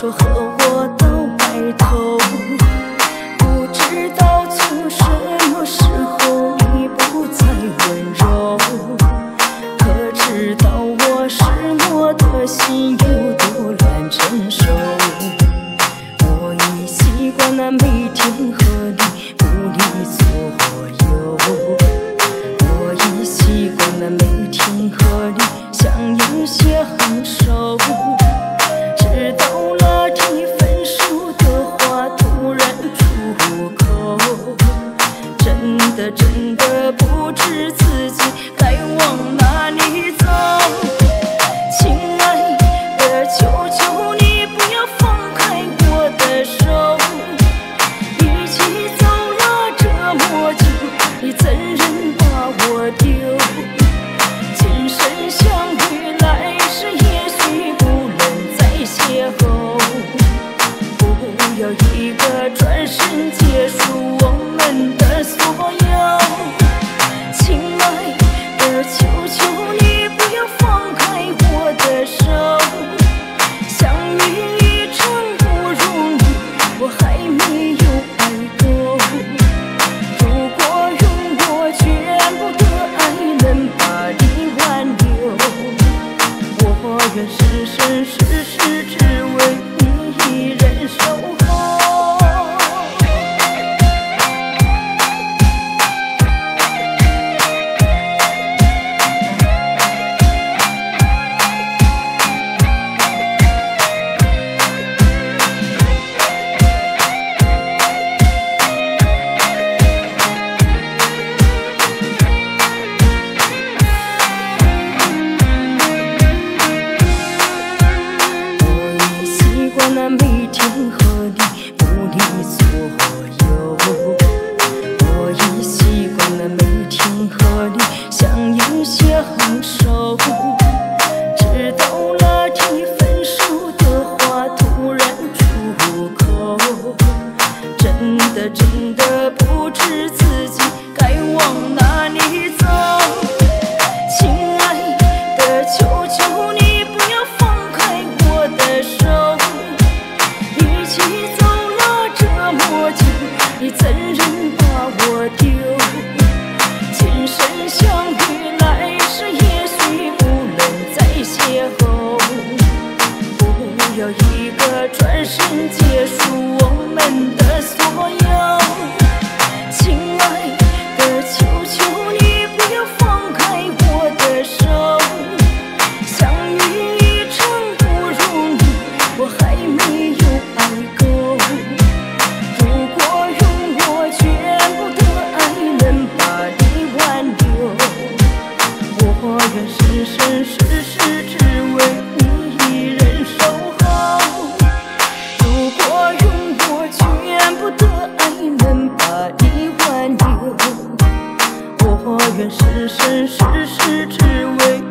说和我到白头不知道从什么时候你不再温柔可知道我失落的心有多难承受真的真的不知自己该往哪里走。愿生生世世然后。一个转身，结束我们的所有，亲爱的。我愿生生世世只为